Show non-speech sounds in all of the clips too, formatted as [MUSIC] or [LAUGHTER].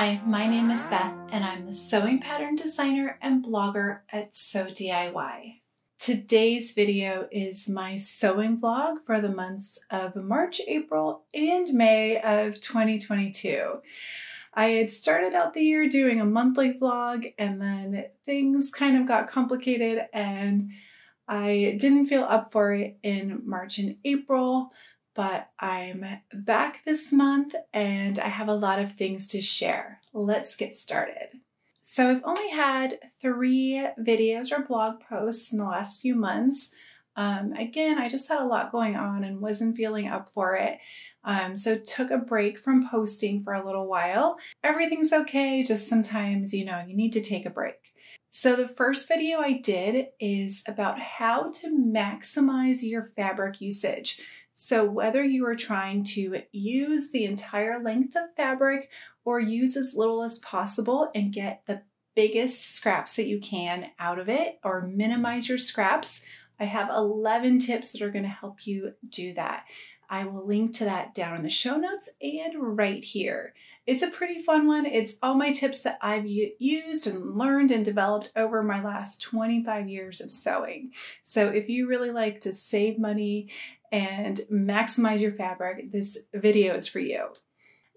Hi, my name is Beth, and I'm the sewing pattern designer and blogger at Sew DIY. Today's video is my sewing vlog for the months of March, April, and May of 2022. I had started out the year doing a monthly vlog, and then things kind of got complicated, and I didn't feel up for it in March and April but I'm back this month and I have a lot of things to share. Let's get started. So I've only had three videos or blog posts in the last few months. Um, again, I just had a lot going on and wasn't feeling up for it. Um, so took a break from posting for a little while. Everything's okay, just sometimes, you know, you need to take a break. So the first video I did is about how to maximize your fabric usage. So whether you are trying to use the entire length of fabric or use as little as possible and get the biggest scraps that you can out of it or minimize your scraps, I have 11 tips that are going to help you do that. I will link to that down in the show notes and right here. It's a pretty fun one. It's all my tips that I've used and learned and developed over my last 25 years of sewing. So if you really like to save money and maximize your fabric, this video is for you.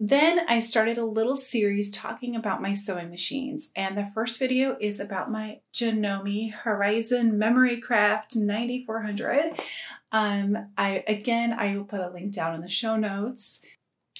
Then I started a little series talking about my sewing machines, and the first video is about my Janome Horizon Memory Craft 9400. Um, I again, I will put a link down in the show notes.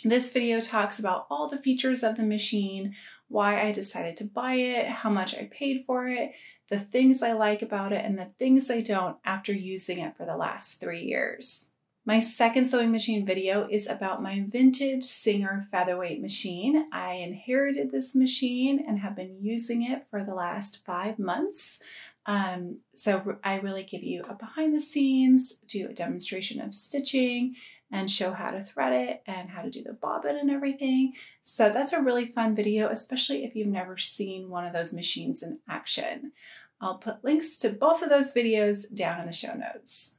This video talks about all the features of the machine, why I decided to buy it, how much I paid for it, the things I like about it, and the things I don't after using it for the last three years. My second sewing machine video is about my vintage Singer featherweight machine. I inherited this machine and have been using it for the last five months. Um, so I really give you a behind the scenes, do a demonstration of stitching, and show how to thread it and how to do the bobbin and everything. So that's a really fun video, especially if you've never seen one of those machines in action. I'll put links to both of those videos down in the show notes.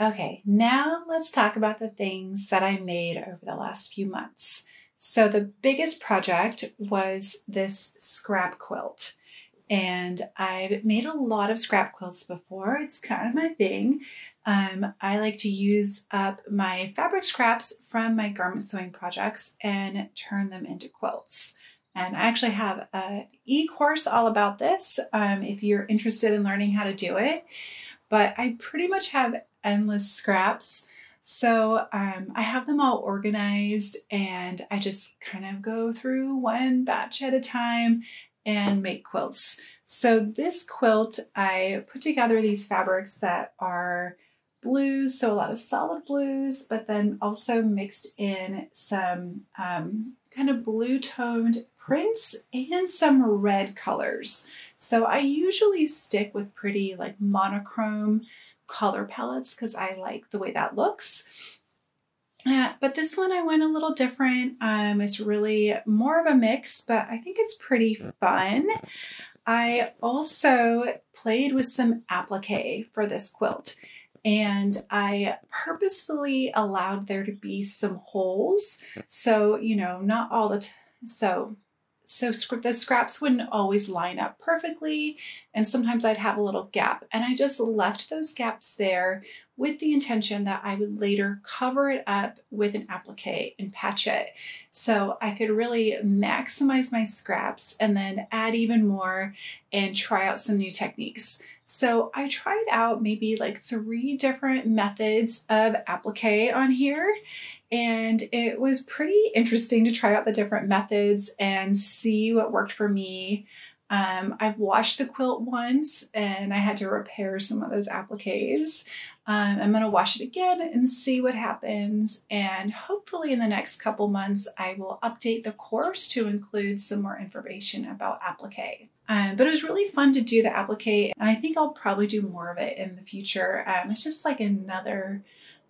Okay, now let's talk about the things that I made over the last few months. So, the biggest project was this scrap quilt. And I've made a lot of scrap quilts before. It's kind of my thing. Um, I like to use up my fabric scraps from my garment sewing projects and turn them into quilts. And I actually have an e-course all about this um, if you're interested in learning how to do it. But I pretty much have endless scraps. So um, I have them all organized and I just kind of go through one batch at a time and make quilts. So this quilt, I put together these fabrics that are blues, so a lot of solid blues, but then also mixed in some um, kind of blue toned prints and some red colors. So I usually stick with pretty like monochrome color palettes because I like the way that looks. Uh, but this one I went a little different. Um, it's really more of a mix, but I think it's pretty fun. I also played with some applique for this quilt and I purposefully allowed there to be some holes. So, you know, not all the, so so the scraps wouldn't always line up perfectly, and sometimes I'd have a little gap. And I just left those gaps there with the intention that I would later cover it up with an applique and patch it. So I could really maximize my scraps and then add even more and try out some new techniques. So I tried out maybe like three different methods of applique on here and it was pretty interesting to try out the different methods and see what worked for me. Um, I've washed the quilt once and I had to repair some of those appliques. Um, I'm going to wash it again and see what happens. And hopefully, in the next couple months, I will update the course to include some more information about applique. Um, but it was really fun to do the applique, and I think I'll probably do more of it in the future. Um, it's just like another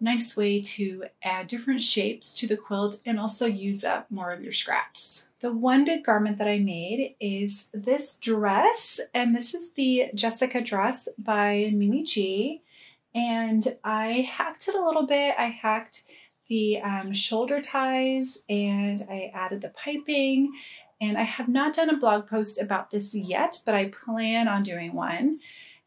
nice way to add different shapes to the quilt and also use up more of your scraps. The one big garment that I made is this dress, and this is the Jessica dress by Mimi G. And I hacked it a little bit. I hacked the um, shoulder ties and I added the piping And I have not done a blog post about this yet, but I plan on doing one.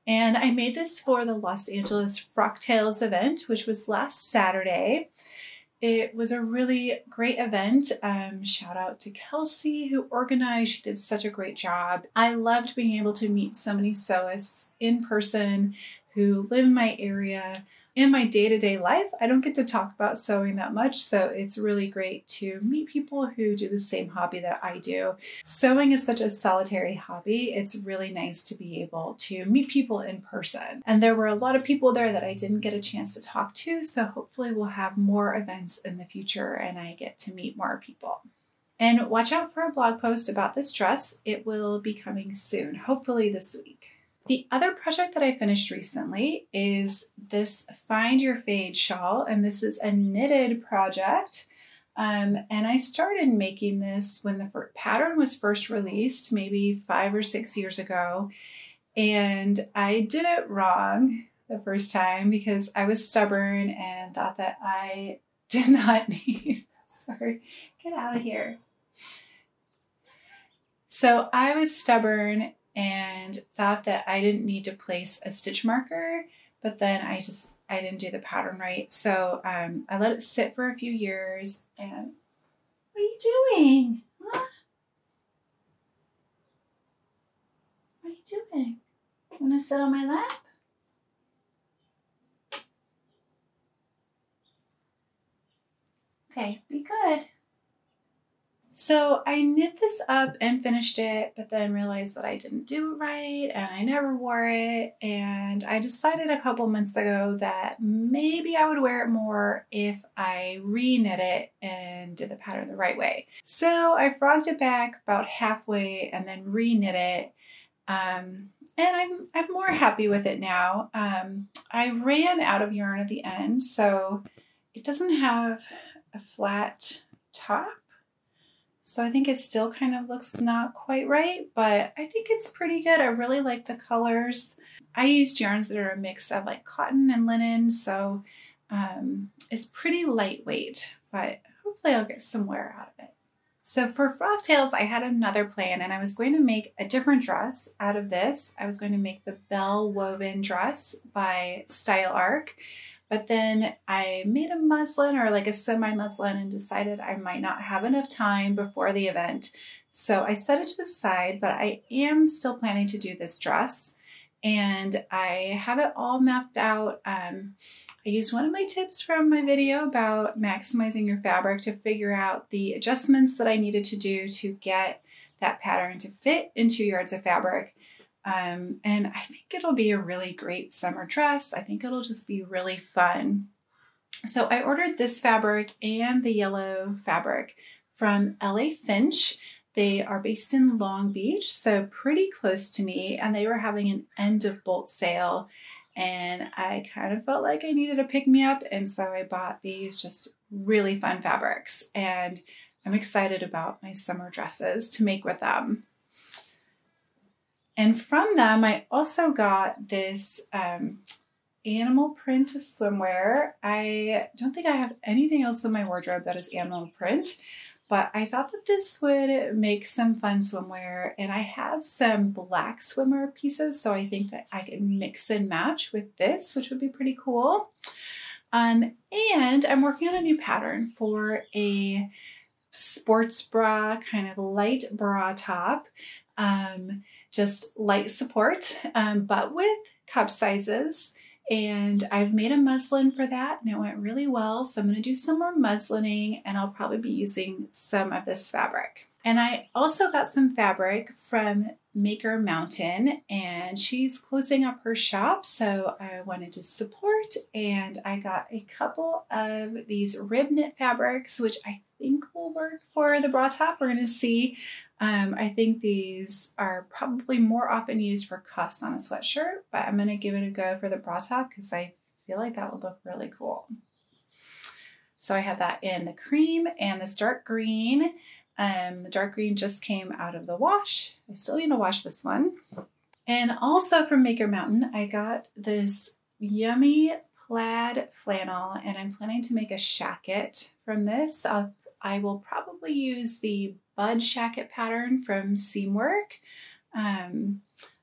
And I made this for the Los Angeles Frocktails event, which was last Saturday. It was a really great event. Um, shout out to Kelsey who organized. She did such a great job. I loved being able to meet so many sewists in person who live in my area in my day to day life, I don't get to talk about sewing that much, so it's really great to meet people who do the same hobby that I do. Sewing is such a solitary hobby, it's really nice to be able to meet people in person. And there were a lot of people there that I didn't get a chance to talk to, so hopefully, we'll have more events in the future and I get to meet more people. And watch out for a blog post about this dress. It will be coming soon, hopefully this week. The other project that I finished recently is this Find Your Fade shawl, and this is a knitted project. Um, and I started making this when the pattern was first released, maybe five or six years ago. And I did it wrong the first time because I was stubborn and thought that I [LAUGHS] did not need, sorry, get out of here. So I was stubborn and thought that I didn't need to place a stitch marker, but then I just, I didn't do the pattern right. So um, I let it sit for a few years and what are you doing? Huh? What are you doing? Wanna sit on my lap? Okay, be good. So I knit this up and finished it, but then realized that I didn't do it right and I never wore it. And I decided a couple months ago that maybe I would wear it more if I re knit it and did the pattern the right way. So I frogged it back about halfway and then re knit it. Um, and I'm, I'm more happy with it now. Um, I ran out of yarn at the end, so it doesn't have a flat top so I think it still kind of looks not quite right, but I think it's pretty good. I really like the colors. I used yarns that are a mix of like cotton and linen, so um, it's pretty lightweight, but hopefully I'll get some wear out of it. So for Frocktails, I had another plan and I was going to make a different dress out of this. I was going to make the Belle Woven dress by StyleArc. But then I made a muslin or like a semi muslin and decided I might not have enough time before the event. So I set it to the side, but I am still planning to do this dress and I have it all mapped out. Um, I used one of my tips from my video about maximizing your fabric to figure out the adjustments that I needed to do to get that pattern to fit into yards of fabric. Um, and I think it'll be a really great summer dress. I think it'll just be really fun. So I ordered this fabric and the yellow fabric from LA Finch. They are based in Long Beach, so pretty close to me, and they were having an end of bolt sale. And I kind of felt like I needed a pick me up, and so I bought these just really fun fabrics. And I'm excited about my summer dresses to make with them. And from them, I also got this um, animal print swimwear. I don't think I have anything else in my wardrobe that is animal print, but I thought that this would make some fun swimwear. And I have some black swimmer pieces, so I think that I can mix and match with this, which would be pretty cool. Um, and I'm working on a new pattern for a sports bra, kind of light bra top. Um, just light support, um, but with cup sizes. And I've made a muslin for that and it went really well. So I'm going to do some more muslining and I'll probably be using some of this fabric. And I also got some fabric from Maker Mountain and she's closing up her shop. So I wanted to support and I got a couple of these rib knit fabrics, which I think will work for the bra top. We're going to see. Um, I think these are probably more often used for cuffs on a sweatshirt, but I'm going to give it a go for the bra top because I feel like that would look really cool. So I have that in the cream and this dark green. Um, the dark green just came out of the wash. I still need to wash this one. And also from Maker Mountain, I got this yummy plaid flannel and I'm planning to make a shacket from this. I'll I will probably use the bud shacket pattern from Seamwork. Um,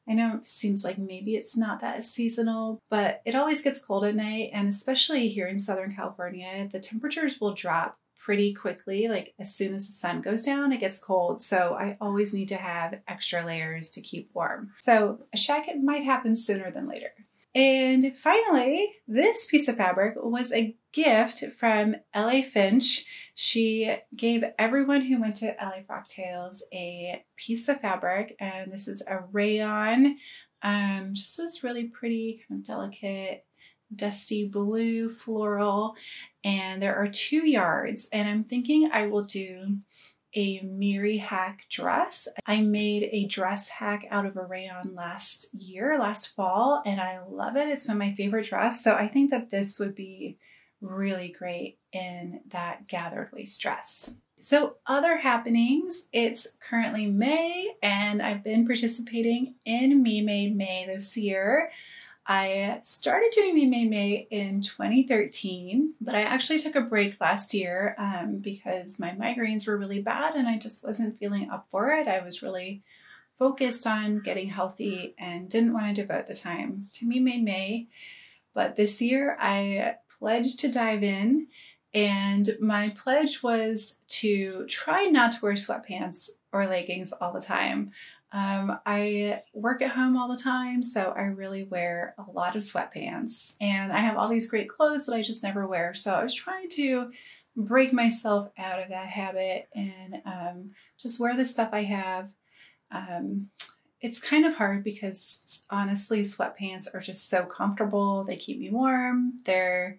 I know it seems like maybe it's not that seasonal, but it always gets cold at night. And especially here in Southern California, the temperatures will drop pretty quickly. Like as soon as the sun goes down, it gets cold. So I always need to have extra layers to keep warm. So a shacket might happen sooner than later. And finally, this piece of fabric was a gift from LA Finch. She gave everyone who went to LA Frocktails a piece of fabric, and this is a rayon, um, just this really pretty, kind of delicate, dusty blue floral. And there are two yards, and I'm thinking I will do a Miri hack dress. I made a dress hack out of a rayon last year, last fall, and I love it. It's been my favorite dress. So I think that this would be really great in that gathered waist dress. So, other happenings, it's currently May, and I've been participating in Me Made May this year. I started doing Me Made May in 2013, but I actually took a break last year um, because my migraines were really bad and I just wasn't feeling up for it. I was really focused on getting healthy and didn't want to devote the time to Me Made May. But this year I pledged to dive in, and my pledge was to try not to wear sweatpants or leggings all the time. Um, I work at home all the time, so I really wear a lot of sweatpants. And I have all these great clothes that I just never wear. So I was trying to break myself out of that habit and um, just wear the stuff I have. Um, it's kind of hard because honestly, sweatpants are just so comfortable. They keep me warm. They're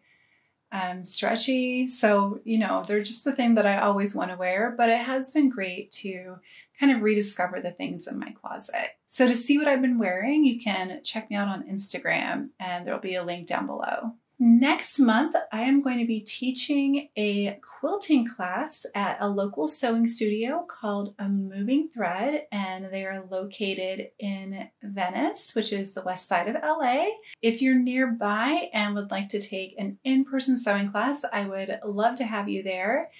um, stretchy. So, you know, they're just the thing that I always want to wear, but it has been great to kind of rediscover the things in my closet. So to see what I've been wearing, you can check me out on Instagram and there'll be a link down below. Next month, I am going to be teaching a quilting class at a local sewing studio called A Moving Thread, and they are located in Venice, which is the west side of LA. If you're nearby and would like to take an in person sewing class, I would love to have you there.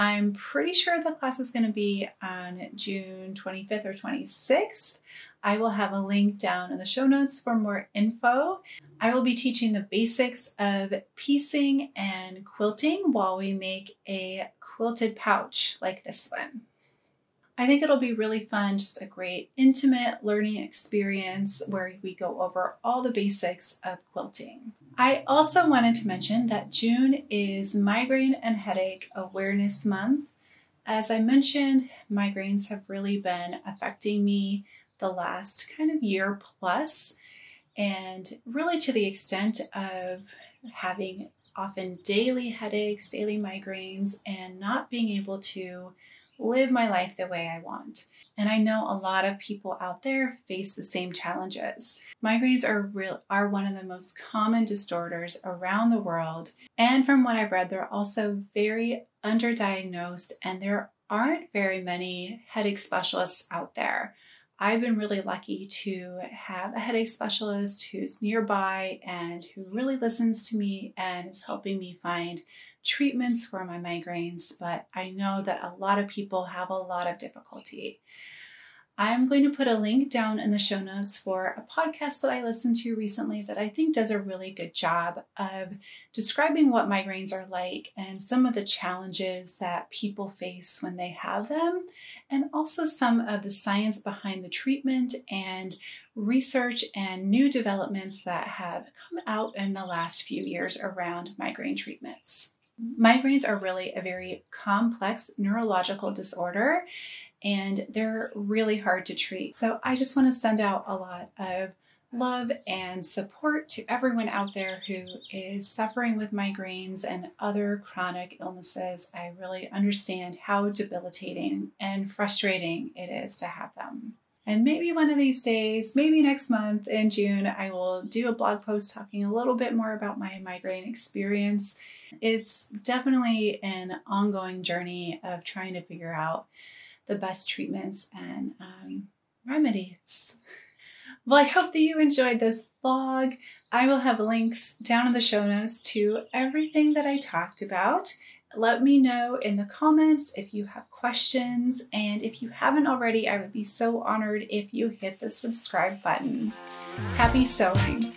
I'm pretty sure the class is going to be on June 25th or 26th. I will have a link down in the show notes for more info. I will be teaching the basics of piecing and quilting while we make a quilted pouch like this one. I think it'll be really fun, just a great intimate learning experience where we go over all the basics of quilting. I also wanted to mention that June is Migraine and Headache Awareness Month. As I mentioned, migraines have really been affecting me the last kind of year plus, and really to the extent of having often daily headaches, daily migraines, and not being able to live my life the way I want. And I know a lot of people out there face the same challenges. Migraines are real are one of the most common disorders around the world, and from what I've read, they're also very underdiagnosed and there aren't very many headache specialists out there. I've been really lucky to have a headache specialist who's nearby and who really listens to me and is helping me find treatments for my migraines, but I know that a lot of people have a lot of difficulty. I'm going to put a link down in the show notes for a podcast that I listened to recently that I think does a really good job of describing what migraines are like and some of the challenges that people face when they have them, and also some of the science behind the treatment and research and new developments that have come out in the last few years around migraine treatments. Migraines are really a very complex neurological disorder and they're really hard to treat. So I just want to send out a lot of love and support to everyone out there who is suffering with migraines and other chronic illnesses. I really understand how debilitating and frustrating it is to have them. And maybe one of these days, maybe next month in June, I will do a blog post talking a little bit more about my migraine experience. It's definitely an ongoing journey of trying to figure out the best treatments and um, remedies. Well, I hope that you enjoyed this vlog. I will have links down in the show notes to everything that I talked about. Let me know in the comments if you have questions. And if you haven't already, I would be so honored if you hit the subscribe button. Happy sewing!